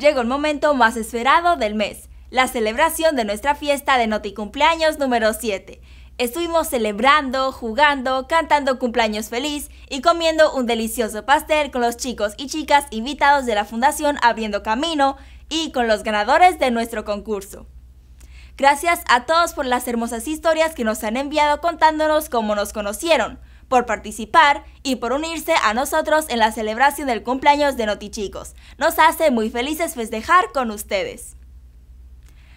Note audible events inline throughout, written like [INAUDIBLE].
Llegó el momento más esperado del mes, la celebración de nuestra fiesta de Noti Cumpleaños número 7. Estuvimos celebrando, jugando, cantando cumpleaños feliz y comiendo un delicioso pastel con los chicos y chicas invitados de la Fundación Abriendo Camino y con los ganadores de nuestro concurso. Gracias a todos por las hermosas historias que nos han enviado contándonos cómo nos conocieron, por participar y por unirse a nosotros en la celebración del cumpleaños de Notichicos. Nos hace muy felices festejar con ustedes.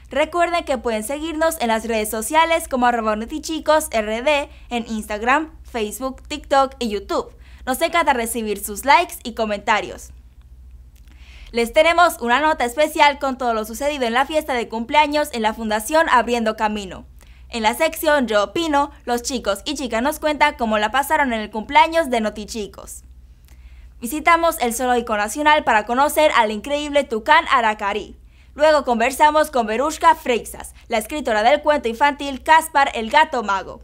Recuerden que pueden seguirnos en las redes sociales como arroba en Instagram, Facebook, TikTok y YouTube. Nos encanta recibir sus likes y comentarios. Les tenemos una nota especial con todo lo sucedido en la fiesta de cumpleaños en la Fundación Abriendo Camino. En la sección Yo opino, los chicos y chicas nos cuentan cómo la pasaron en el cumpleaños de Notichicos. Visitamos el Zoológico Nacional para conocer al increíble Tucán Aracari. Luego conversamos con Verushka Freixas, la escritora del cuento infantil Caspar el Gato Mago.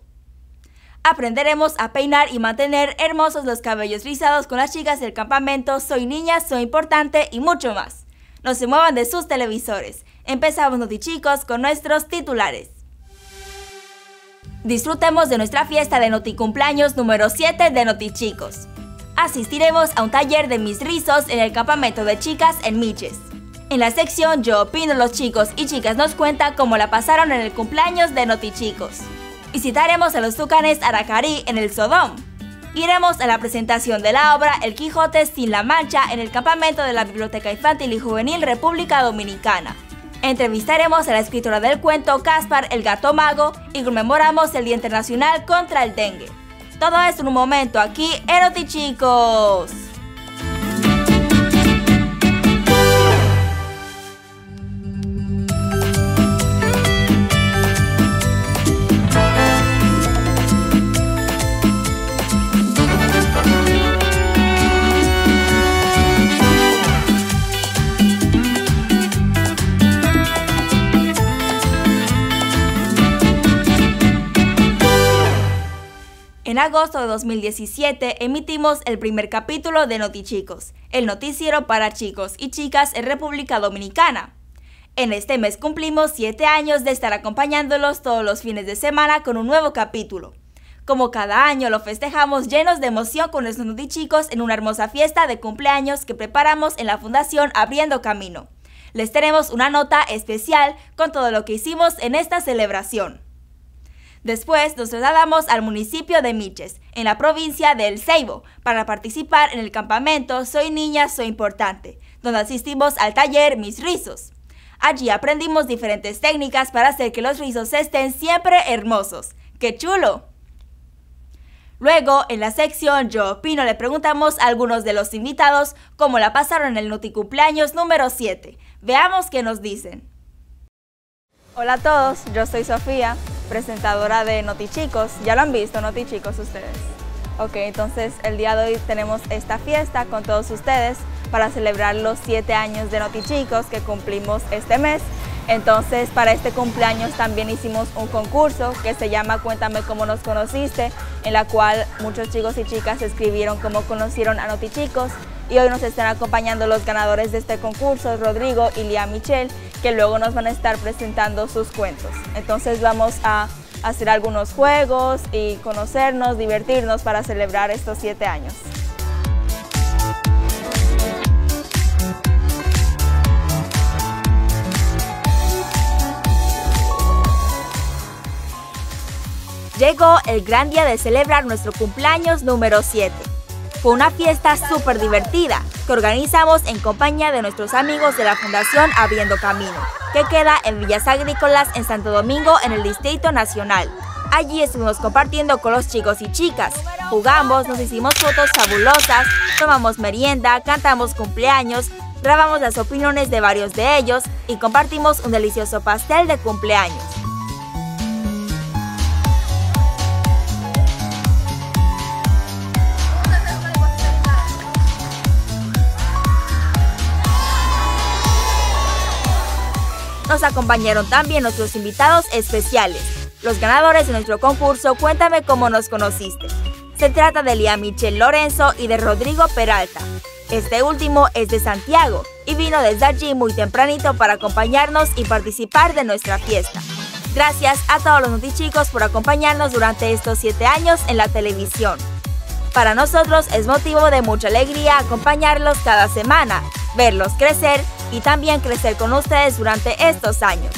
Aprenderemos a peinar y mantener hermosos los cabellos rizados con las chicas del campamento Soy Niña, Soy Importante y mucho más. No se muevan de sus televisores. Empezamos Notichicos con nuestros titulares. Disfrutemos de nuestra fiesta de Noti Cumpleaños número 7 de Noti Chicos. Asistiremos a un taller de mis rizos en el campamento de chicas en Miches. En la sección Yo opino los chicos y chicas nos cuenta cómo la pasaron en el cumpleaños de Noti Chicos. Visitaremos a los tucanes Aracari en el Sodom. Iremos a la presentación de la obra El Quijote sin la Mancha en el campamento de la Biblioteca Infantil y Juvenil República Dominicana. Entrevistaremos a la escritora del cuento Caspar el Gato Mago y conmemoramos el Día Internacional contra el Dengue. Todo esto en un momento aquí en Chicos. Agosto de 2017 emitimos el primer capítulo de Notichicos, el noticiero para chicos y chicas en República Dominicana. En este mes cumplimos 7 años de estar acompañándolos todos los fines de semana con un nuevo capítulo. Como cada año lo festejamos llenos de emoción con nuestros Notichicos en una hermosa fiesta de cumpleaños que preparamos en la Fundación Abriendo Camino. Les tenemos una nota especial con todo lo que hicimos en esta celebración. Después nos trasladamos al municipio de Miches, en la provincia de El Ceibo, para participar en el campamento Soy Niña, Soy Importante, donde asistimos al taller Mis Rizos. Allí aprendimos diferentes técnicas para hacer que los rizos estén siempre hermosos. ¡Qué chulo! Luego, en la sección Yo opino, le preguntamos a algunos de los invitados cómo la pasaron en el Noticumpleaños número 7. Veamos qué nos dicen. Hola a todos, yo soy Sofía presentadora de Notichicos. Ya lo han visto, Notichicos, ustedes. Ok, entonces el día de hoy tenemos esta fiesta con todos ustedes para celebrar los siete años de Notichicos que cumplimos este mes. Entonces, para este cumpleaños también hicimos un concurso que se llama Cuéntame cómo nos conociste, en la cual muchos chicos y chicas escribieron cómo conocieron a Notichicos y hoy nos están acompañando los ganadores de este concurso, Rodrigo y Lía Michel, que luego nos van a estar presentando sus cuentos. Entonces vamos a hacer algunos juegos y conocernos, divertirnos para celebrar estos siete años. Llegó el gran día de celebrar nuestro cumpleaños número 7. Fue una fiesta súper divertida que organizamos en compañía de nuestros amigos de la Fundación Abriendo Camino, que queda en Villas Agrícolas en Santo Domingo en el Distrito Nacional. Allí estuvimos compartiendo con los chicos y chicas. Jugamos, nos hicimos fotos fabulosas, tomamos merienda, cantamos cumpleaños, grabamos las opiniones de varios de ellos y compartimos un delicioso pastel de cumpleaños. Nos acompañaron también nuestros invitados especiales, los ganadores de nuestro concurso Cuéntame cómo nos conociste. Se trata de Lía Michel Lorenzo y de Rodrigo Peralta. Este último es de Santiago y vino desde allí muy tempranito para acompañarnos y participar de nuestra fiesta. Gracias a todos los notichicos por acompañarnos durante estos siete años en la televisión. Para nosotros es motivo de mucha alegría acompañarlos cada semana, verlos crecer y también crecer con ustedes durante estos años.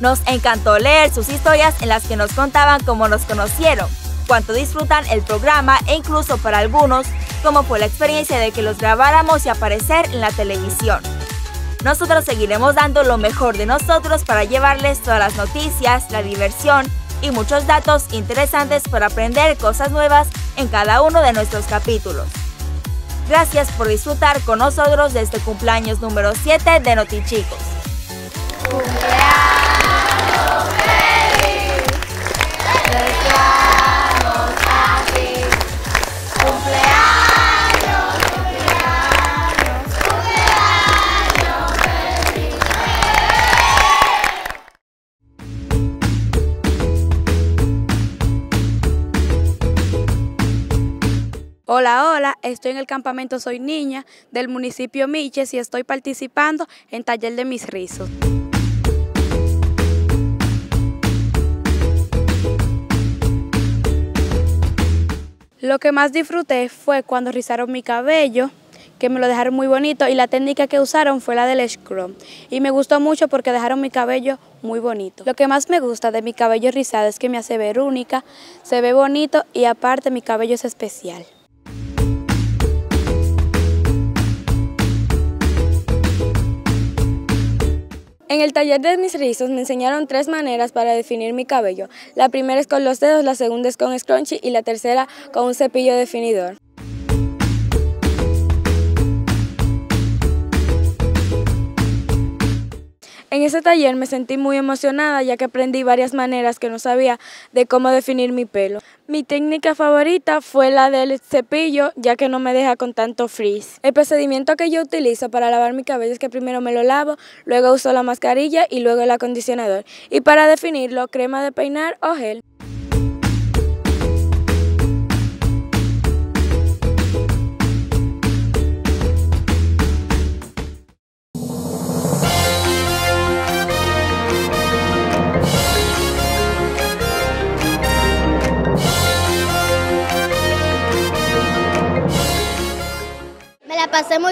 Nos encantó leer sus historias en las que nos contaban cómo nos conocieron, cuánto disfrutan el programa e incluso para algunos, cómo fue la experiencia de que los grabáramos y aparecer en la televisión. Nosotros seguiremos dando lo mejor de nosotros para llevarles todas las noticias, la diversión y muchos datos interesantes para aprender cosas nuevas en cada uno de nuestros capítulos. Gracias por disfrutar con nosotros de este cumpleaños número 7 de Notichicos. Hola, hola, estoy en el campamento Soy Niña del municipio Miches y estoy participando en Taller de Mis Rizos. Lo que más disfruté fue cuando rizaron mi cabello, que me lo dejaron muy bonito y la técnica que usaron fue la del scrum. Y me gustó mucho porque dejaron mi cabello muy bonito. Lo que más me gusta de mi cabello rizado es que me hace ver única, se ve bonito y aparte mi cabello es especial. En el taller de mis rizos me enseñaron tres maneras para definir mi cabello. La primera es con los dedos, la segunda es con scrunchie y la tercera con un cepillo definidor. En ese taller me sentí muy emocionada ya que aprendí varias maneras que no sabía de cómo definir mi pelo. Mi técnica favorita fue la del cepillo ya que no me deja con tanto frizz. El procedimiento que yo utilizo para lavar mi cabello es que primero me lo lavo, luego uso la mascarilla y luego el acondicionador. Y para definirlo, crema de peinar o gel.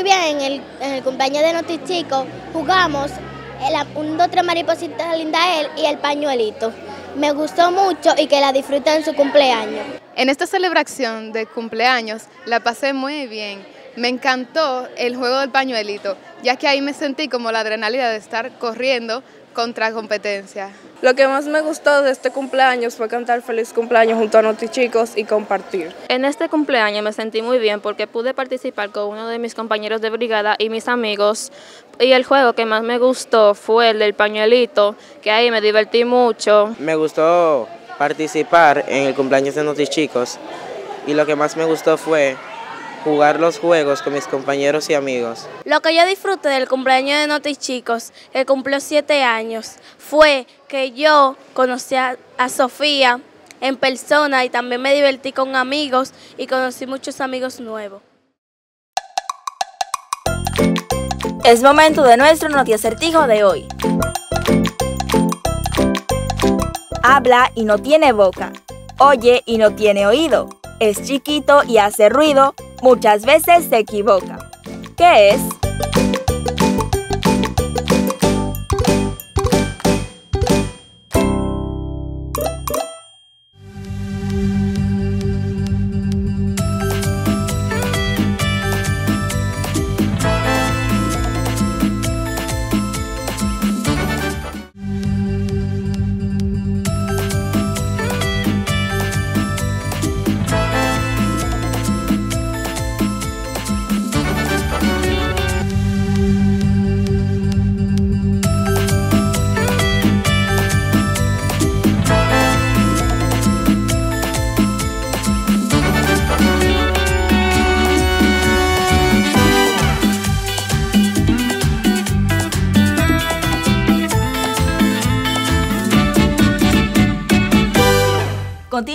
Bien en el, cumpleaños de Noti Chico. Jugamos el, un dos tres maripositas linda él y el pañuelito. Me gustó mucho y que la disfruten en su cumpleaños. En esta celebración de cumpleaños la pasé muy bien. Me encantó el juego del pañuelito, ya que ahí me sentí como la adrenalina de estar corriendo contra competencia. Lo que más me gustó de este cumpleaños fue cantar feliz cumpleaños junto a Noti Chicos y compartir. En este cumpleaños me sentí muy bien porque pude participar con uno de mis compañeros de brigada y mis amigos. Y el juego que más me gustó fue el del pañuelito, que ahí me divertí mucho. Me gustó participar en el cumpleaños de Noti Chicos y lo que más me gustó fue jugar los juegos con mis compañeros y amigos. Lo que yo disfruté del cumpleaños de Notis Chicos, que cumplió siete años, fue que yo conocí a, a Sofía en persona y también me divertí con amigos y conocí muchos amigos nuevos. Es momento de nuestro notiacertijo de hoy. Habla y no tiene boca. Oye y no tiene oído. Es chiquito y hace ruido, muchas veces se equivoca. ¿Qué es?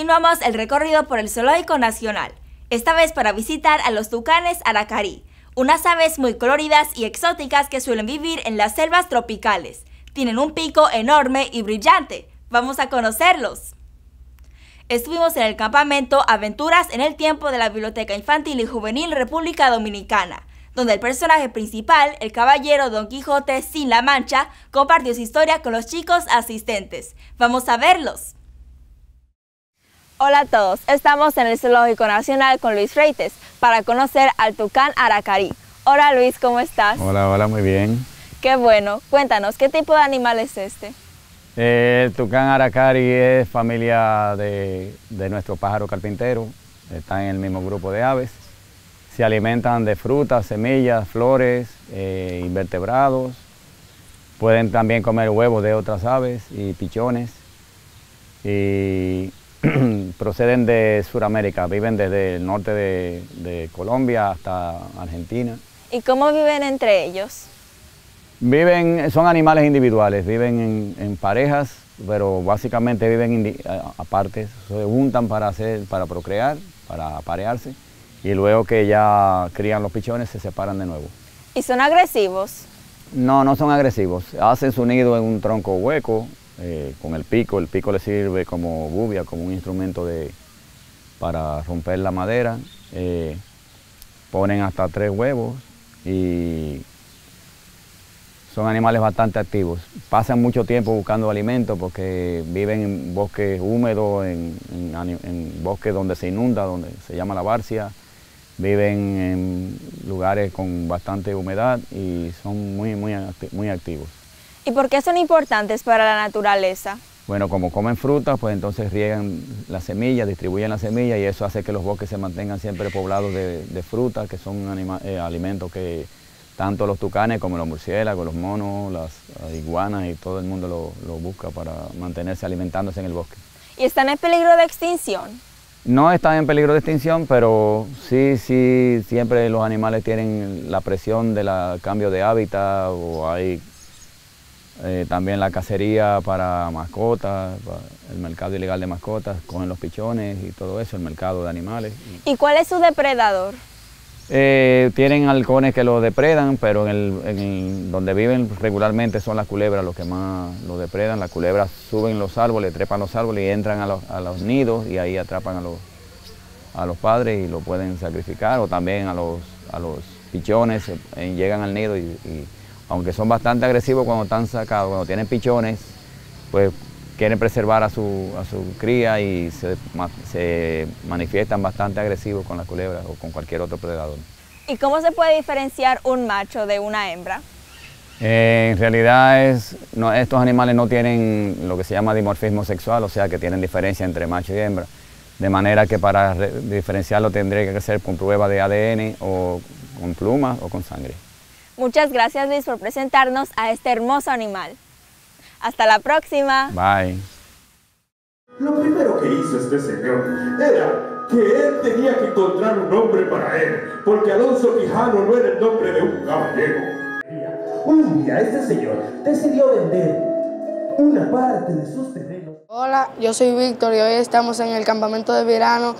Continuamos el recorrido por el Zoológico Nacional, esta vez para visitar a los tucanes Aracari, unas aves muy coloridas y exóticas que suelen vivir en las selvas tropicales. Tienen un pico enorme y brillante. Vamos a conocerlos. Estuvimos en el campamento Aventuras en el tiempo de la Biblioteca Infantil y Juvenil República Dominicana, donde el personaje principal, el caballero Don Quijote sin la mancha, compartió su historia con los chicos asistentes. Vamos a verlos. Hola a todos, estamos en el Zoológico Nacional con Luis Reites para conocer al tucán aracarí. Hola Luis, ¿cómo estás? Hola, hola, muy bien. Qué bueno, cuéntanos, ¿qué tipo de animal es este? El tucán aracari es familia de, nuestro pájaro carpintero, están en el mismo grupo de aves. Se alimentan de frutas, semillas, flores, eh, invertebrados. Pueden también comer huevos de otras aves y pichones. Y [CLEARS THROAT] proceden de Sudamérica, viven desde el norte de, de Colombia hasta Argentina. ¿Y cómo viven entre ellos? Viven, son animales individuales, viven en, parejas, pero básicamente viven aparte, se juntan para, hacer, para procrear, para aparearse, y luego que ya crían los pichones se separan de nuevo. ¿Y son agresivos? No, no son agresivos. Hacen su nido en un tronco hueco, eh, con el pico. El pico le sirve como bubia, como un instrumento de, para romper la madera. Eh, ponen hasta tres huevos y son animales bastante activos. Pasan mucho tiempo buscando alimento porque viven en bosques húmedos, en, bosques donde se inunda, donde se llama la barcia. Viven en lugares con bastante humedad y son muy, muy, muy activos. ¿Y por qué son importantes para la naturaleza? Bueno, como comen frutas, pues entonces riegan las semillas, distribuyen las semillas y eso hace que los bosques se mantengan siempre poblados de, frutas, que son eh, alimentos que tanto los tucanes como los murciélagos, los monos, las iguanas y todo el mundo lo, busca para mantenerse alimentándose en el bosque. ¿Y están en peligro de extinción? No están en peligro de extinción, pero sí, sí, siempre los animales tienen la presión del cambio de hábitat o hay eh, también la cacería para mascotas, el mercado ilegal de mascotas, cogen los pichones y todo eso, el mercado de animales. ¿Y cuál es su depredador? Eh, tienen halcones que lo depredan, pero en, donde viven regularmente son las culebras los que más lo depredan. Las culebras suben los árboles, trepan los árboles y entran a los, nidos y ahí atrapan a los, a los padres y lo pueden sacrificar o también a los, a los pichones, eh, llegan al nido y, aunque son bastante agresivos cuando están sacados, cuando tienen pichones, pues quieren preservar a su, a su cría y se, manifiestan bastante agresivos con las culebras o con cualquier otro predador. ¿Y cómo se puede diferenciar un macho de una hembra? Eh, en realidad es, estos animales no tienen lo que se llama dimorfismo sexual, o sea que tienen diferencia entre macho y hembra. De manera que para diferenciarlo tendría que ser con prueba de ADN o con plumas o con sangre. Muchas gracias Luis por presentarnos a este hermoso animal. Hasta la próxima. Bye. Lo primero que hizo este señor era que él tenía que encontrar un nombre para él, porque Alonso Quijano no era el nombre de un caballero. Un día este señor decidió vender una parte de sus terrenos. Hola, yo soy Víctor y hoy estamos en el campamento de verano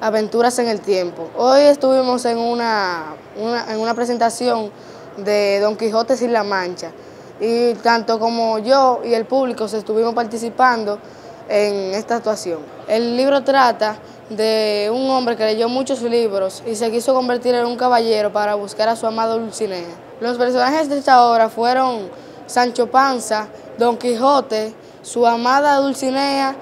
Aventuras en el Tiempo. Hoy estuvimos en una, en una presentación de Don Quijote sin la Mancha y tanto como yo y el público se estuvimos participando en esta actuación. El libro trata de un hombre que leyó muchos libros y se quiso convertir en un caballero para buscar a su amado Dulcinea. Los personajes de esta obra fueron Sancho Panza, Don Quijote, su amada Dulcinea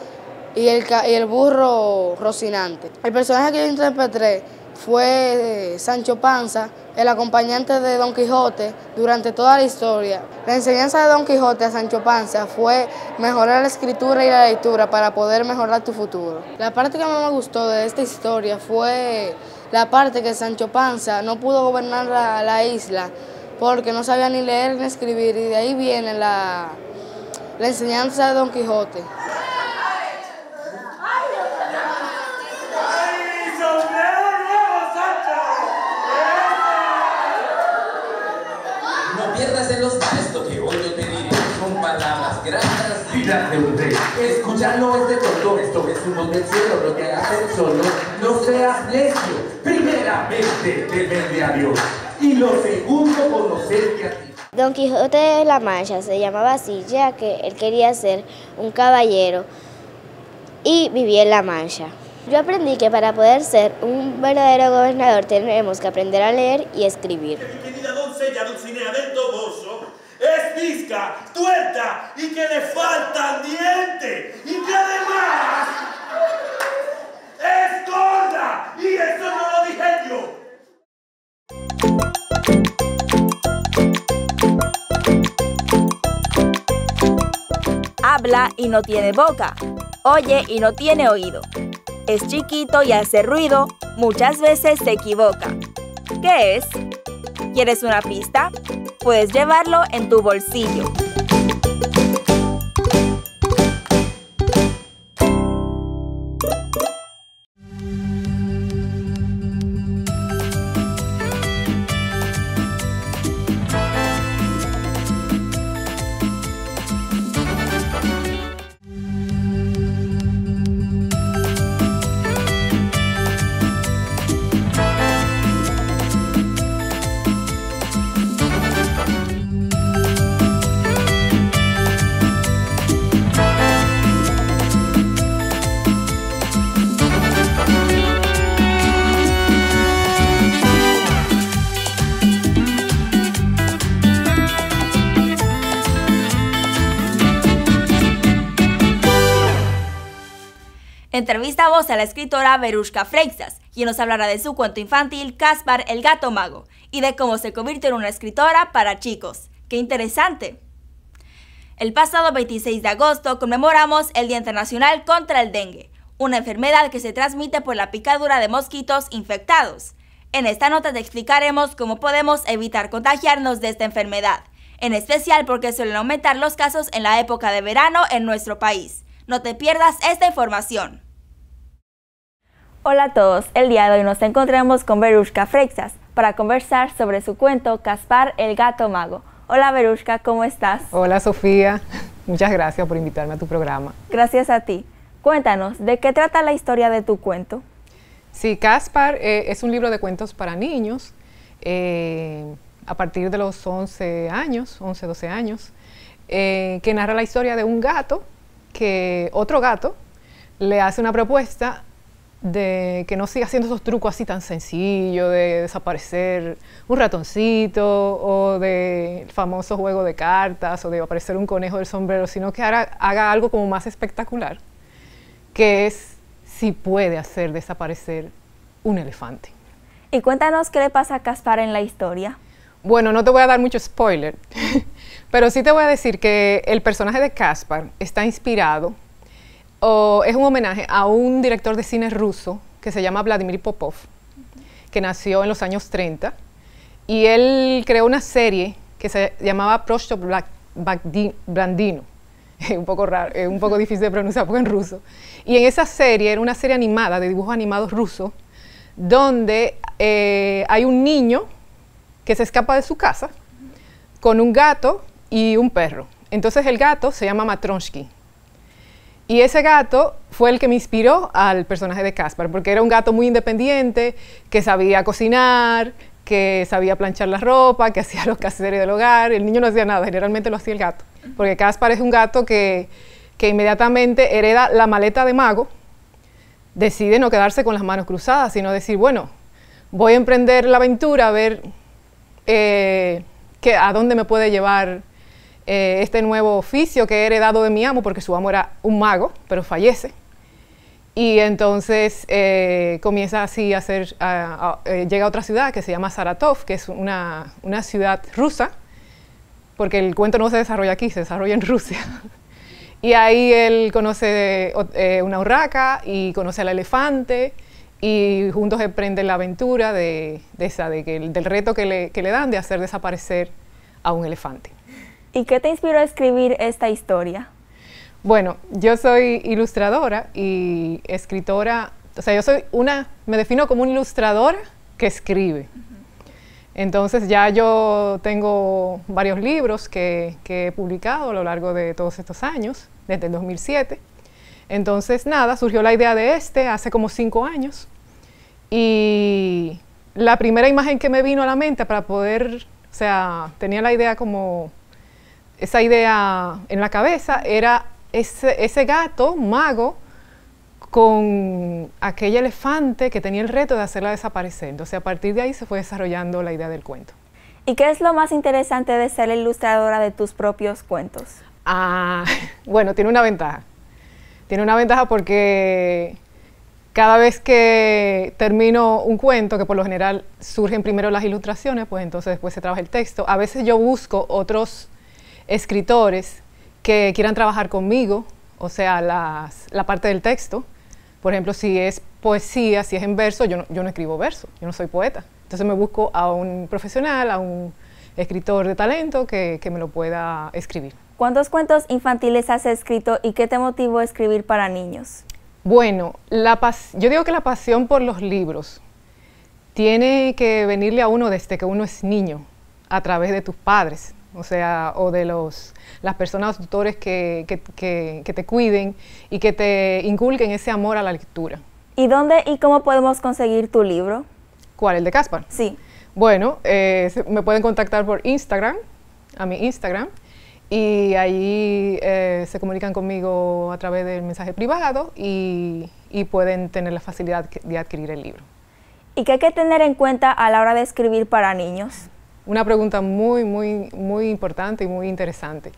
y el, y el burro Rocinante. El personaje que yo interpreté fue Sancho Panza, el acompañante de Don Quijote durante toda la historia. La enseñanza de Don Quijote a Sancho Panza fue mejorar la escritura y la lectura para poder mejorar tu futuro. La parte que más me gustó de esta historia fue la parte que Sancho Panza no pudo gobernar la, isla porque no sabía ni leer ni escribir y de ahí viene la, la enseñanza de Don Quijote. Escuchar no es de todo esto es un del cielo, no te hagas solo, no seas necio. Primeramente, temerle a Dios. Y lo segundo, conocerte a ti. Don Quijote de la Mancha se llamaba así ya que él quería ser un caballero y vivía en la Mancha. Yo aprendí que para poder ser un verdadero gobernador tenemos que aprender a leer y escribir. Mi querida doncella Dulcinea del Toboso es visca, tuerta y que le faltan dientes y que además es gorda y eso no lo dije yo. Habla y no tiene boca. Oye y no tiene oído. Es chiquito y hace ruido. Muchas veces se equivoca. ¿Qué es? ¿Quieres una pista? Puedes llevarlo en tu bolsillo. Entrevistamos a la escritora Verushka Freixas, quien nos hablará de su cuento infantil Caspar el gato mago y de cómo se convirtió en una escritora para chicos. ¡Qué interesante! El pasado 26 de agosto conmemoramos el Día Internacional contra el Dengue, una enfermedad que se transmite por la picadura de mosquitos infectados. En esta nota te explicaremos cómo podemos evitar contagiarnos de esta enfermedad, en especial porque suelen aumentar los casos en la época de verano en nuestro país. No te pierdas esta información. Hola a todos, el día de hoy nos encontramos con Verushka Freixas para conversar sobre su cuento Caspar el gato mago. Hola Verushka, ¿cómo estás? Hola Sofía, [LAUGHS] muchas gracias por invitarme a tu programa. Gracias a ti. Cuéntanos, ¿de qué trata la historia de tu cuento? Sí, Caspar eh, es un libro de cuentos para niños eh, a partir de los 11 años, 11, 12 años, eh, que narra la historia de un gato que otro gato le hace una propuesta de que no siga haciendo esos trucos así tan sencillos de desaparecer un ratoncito o de famoso juego de cartas o de aparecer un conejo del sombrero, sino que haga, haga algo como más espectacular, que es si puede hacer desaparecer un elefante. Y cuéntanos qué le pasa a Caspar en la historia. Bueno, no te voy a dar mucho spoiler, pero sí te voy a decir que el personaje de Caspar está inspirado o es un homenaje a un director de cine ruso que se llama Vladimir Popov, que nació en los años 30, y él creó una serie que se llamaba Prosto Brandino, [LAUGHS] un poco raro, un poco difícil de pronunciar porque en ruso. Y en esa serie, era una serie animada de dibujos animados rusos, donde eh, hay un niño que se escapa de su casa con un gato y un perro. Entonces el gato se llama Matronsky y ese gato fue el que me inspiró al personaje de Caspar, porque era un gato muy independiente, que sabía cocinar, que sabía planchar la ropa, que [LAUGHS] hacía los quehaceres del hogar. El niño no hacía nada, generalmente lo hacía el gato. Porque Caspar es un gato que, que inmediatamente hereda la maleta de mago, decide no quedarse con las manos cruzadas, sino decir, bueno, voy a emprender la aventura, a ver eh, que, a dónde me puede llevar eh, este nuevo oficio que he heredado de mi amo, porque su amo era un mago, pero fallece. Y entonces eh, comienza así a hacer, eh, llega a otra ciudad que se llama Saratov, que es una, una, ciudad rusa, porque el cuento no se desarrolla aquí, se desarrolla en Rusia. [LAUGHS] y ahí él conoce una urraca y conoce al elefante y juntos emprenden la aventura de, esa, de que, del reto que le, que le dan de hacer desaparecer a un elefante. ¿Y qué te inspiró a escribir esta historia? Bueno, yo soy ilustradora y escritora, o sea, yo soy una, me defino como una ilustradora que escribe. Entonces ya yo tengo varios libros que, que, he publicado a lo largo de todos estos años, desde el 2007. Entonces nada, surgió la idea de este hace como cinco años y la primera imagen que me vino a la mente para poder, o sea, tenía la idea como, esa idea en la cabeza era ese, ese gato mago con aquel elefante que tenía el reto de hacerla desaparecer. Entonces a partir de ahí se fue desarrollando la idea del cuento. ¿Y qué es lo más interesante de ser ilustradora de tus propios cuentos? Ah, [LAUGHS] bueno, tiene una ventaja. Tiene una ventaja porque cada vez que termino un cuento, que por lo general surgen primero las ilustraciones, pues entonces después se trabaja el texto. A veces yo busco otros escritores que quieran trabajar conmigo, o sea, la parte del texto, por ejemplo, si es poesía, si es en verso, yo no, yo no escribo verso, yo no soy poeta. Entonces me busco a un profesional, a un escritor de talento que, que me lo pueda escribir. ¿Cuántos cuentos infantiles has escrito y qué te motivó a escribir para niños? Bueno, la yo digo que la pasión por los libros tiene que venirle a uno desde que uno es niño, a través de tus padres, o sea, o de los, las personas, tutores que, que, que, te cuiden y que te inculquen ese amor a la lectura. ¿Y dónde y cómo podemos conseguir tu libro? ¿Cuál, el de Caspar? Sí. Bueno, eh, me pueden contactar por Instagram, a mi Instagram, y ahí eh, se comunican conmigo a través del mensaje privado y, y pueden tener la facilidad de adquirir el libro. ¿Y qué hay que tener en cuenta a la hora de escribir para niños? Una pregunta muy, muy, muy importante y muy interesante.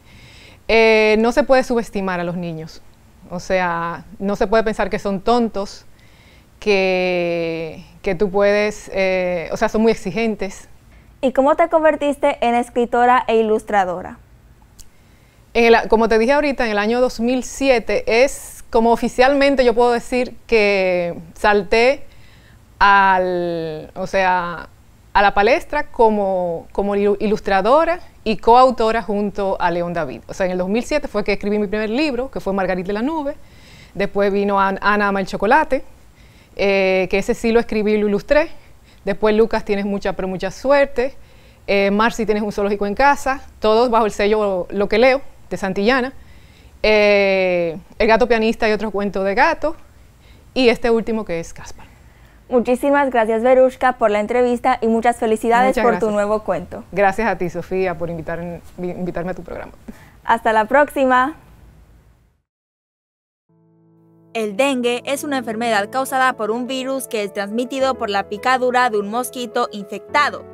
Eh, no se puede subestimar a los niños. O sea, no se puede pensar que son tontos, que, que tú puedes, eh, o sea, son muy exigentes. ¿Y cómo te convertiste en escritora e ilustradora? como te dije ahorita, en el año 2007 es como oficialmente yo puedo decir que salté al, o sea, a la palestra como, como ilustradora y coautora junto a León David. O sea, en el 2007 fue que escribí mi primer libro, que fue Margarita de la Nube. Después vino Ana ama el chocolate, eh, que ese sí lo escribí y lo ilustré. Después Lucas, tienes mucha, pero mucha suerte. Eh, Marci, tienes un zoológico en casa. Todos bajo el sello Lo que leo, de Santillana. Eh, el gato pianista y otro cuento de gato. Y este último que es Caspar. Muchísimas gracias, Verushka, por la entrevista y muchas felicidades por tu nuevo cuento. Gracias a ti, Sofía, por invitarme a tu programa. Hasta la próxima. El dengue es una enfermedad causada por un virus que es transmitido por la picadura de un mosquito infectado.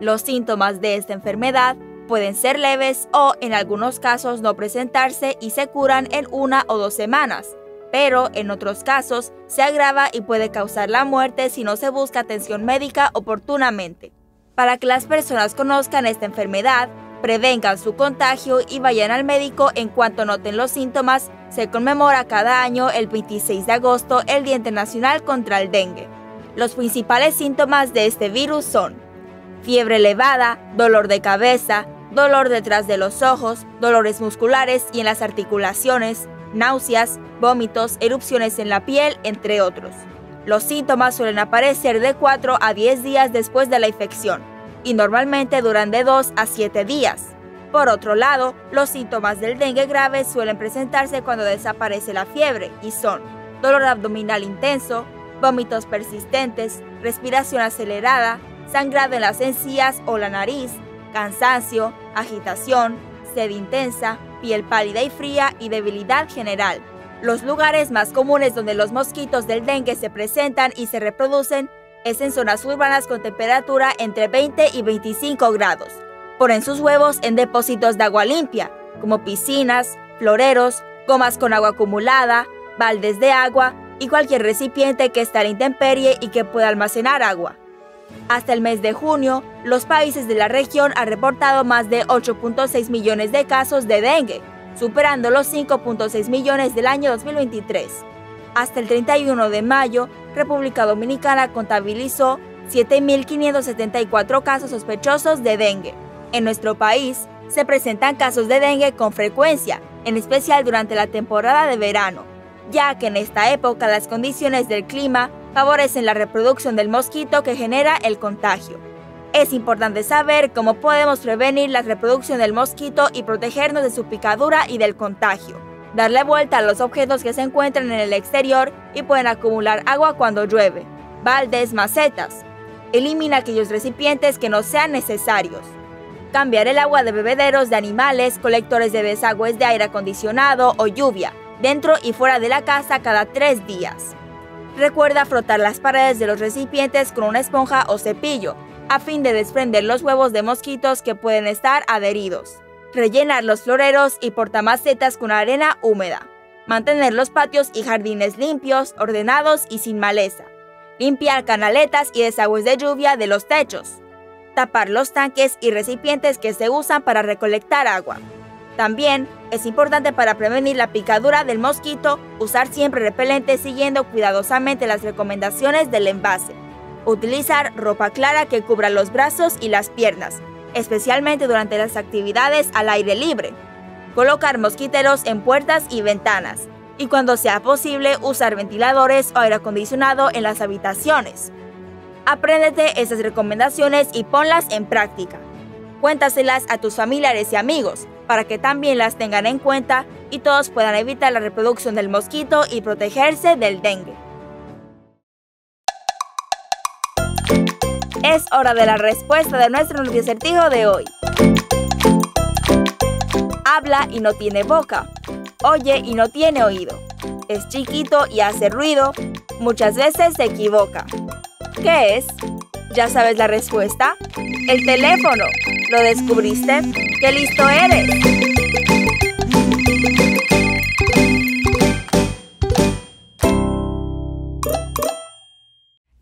Los síntomas de esta enfermedad pueden ser leves o en algunos casos no presentarse y se curan en una o dos semanas pero en otros casos se agrava y puede causar la muerte si no se busca atención médica oportunamente. Para que las personas conozcan esta enfermedad, prevengan su contagio y vayan al médico en cuanto noten los síntomas, se conmemora cada año el 26 de agosto el Día Internacional contra el Dengue. Los principales síntomas de este virus son fiebre elevada, dolor de cabeza, dolor detrás de los ojos, dolores musculares y en las articulaciones, náuseas, vómitos, erupciones en la piel, entre otros. Los síntomas suelen aparecer de 4 a 10 días después de la infección y normalmente duran de 2 a 7 días. Por otro lado, los síntomas del dengue grave suelen presentarse cuando desaparece la fiebre y son dolor abdominal intenso, vómitos persistentes, respiración acelerada, sangrado en las encías o la nariz, cansancio, agitación, sed intensa, piel pálida y fría y debilidad general. Los lugares más comunes donde los mosquitos del dengue se presentan y se reproducen es en zonas urbanas con temperatura entre 20 y 25 grados. Ponen sus huevos en depósitos de agua limpia, como piscinas, floreros, gomas con agua acumulada, baldes de agua y cualquier recipiente que esté a la intemperie y que pueda almacenar agua. Hasta el mes de junio, los países de la región han reportado más de 8.6 millones de casos de dengue, superando los 5.6 millones del año 2023. Hasta el 31 de mayo, República Dominicana contabilizó 7.574 casos sospechosos de dengue. En nuestro país, se presentan casos de dengue con frecuencia, en especial durante la temporada de verano, ya que en esta época las condiciones del clima favorecen la reproducción del mosquito que genera el contagio. Es importante saber cómo podemos prevenir la reproducción del mosquito y protegernos de su picadura y del contagio. Darle vuelta a los objetos que se encuentran en el exterior y pueden acumular agua cuando llueve. Baldes, macetas. Elimina aquellos recipientes que no sean necesarios. Cambiar el agua de bebederos de animales, colectores de desagües de aire acondicionado o lluvia, dentro y fuera de la casa cada tres días. Recuerda frotar las paredes de los recipientes con una esponja o cepillo, a fin de desprender los huevos de mosquitos que pueden estar adheridos. Rellenar los floreros y portamacetas con arena húmeda. Mantener los patios y jardines limpios, ordenados y sin maleza. Limpiar canaletas y desagües de lluvia de los techos. Tapar los tanques y recipientes que se usan para recolectar agua. También es importante para prevenir la picadura del mosquito usar siempre repelente siguiendo cuidadosamente las recomendaciones del envase. Utilizar ropa clara que cubra los brazos y las piernas, especialmente durante las actividades al aire libre. Colocar mosquiteros en puertas y ventanas. Y cuando sea posible, usar ventiladores o aire acondicionado en las habitaciones. Apréndete esas recomendaciones y ponlas en práctica. Cuéntaselas a tus familiares y amigos para que también las tengan en cuenta y todos puedan evitar la reproducción del mosquito y protegerse del dengue. Es hora de la respuesta de nuestro acertijo de hoy. Habla y no tiene boca. Oye y no tiene oído. Es chiquito y hace ruido. Muchas veces se equivoca. ¿Qué es? ¿Ya sabes la respuesta? El teléfono. ¿Lo descubriste? ¡Qué listo eres!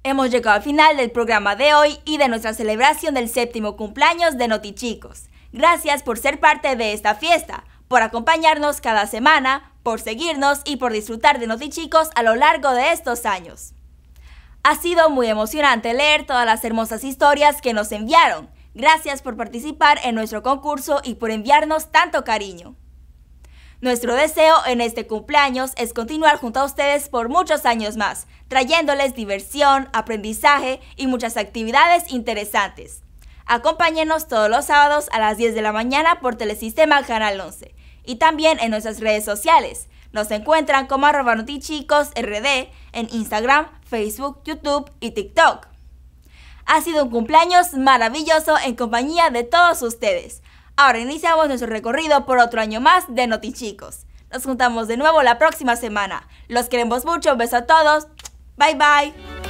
Hemos llegado al final del programa de hoy y de nuestra celebración del séptimo cumpleaños de Notichicos. Gracias por ser parte de esta fiesta, por acompañarnos cada semana, por seguirnos y por disfrutar de Notichicos a lo largo de estos años. Ha sido muy emocionante leer todas las hermosas historias que nos enviaron. Gracias por participar en nuestro concurso y por enviarnos tanto cariño. Nuestro deseo en este cumpleaños es continuar junto a ustedes por muchos años más, trayéndoles diversión, aprendizaje y muchas actividades interesantes. Acompáñenos todos los sábados a las 10 de la mañana por Telesistema Canal 11 y también en nuestras redes sociales. Nos encuentran como arroba notichicosrd en Instagram, Facebook, YouTube y TikTok. Ha sido un cumpleaños maravilloso en compañía de todos ustedes. Ahora iniciamos nuestro recorrido por otro año más de Notichicos. Nos juntamos de nuevo la próxima semana. Los queremos mucho, un beso a todos. Bye bye.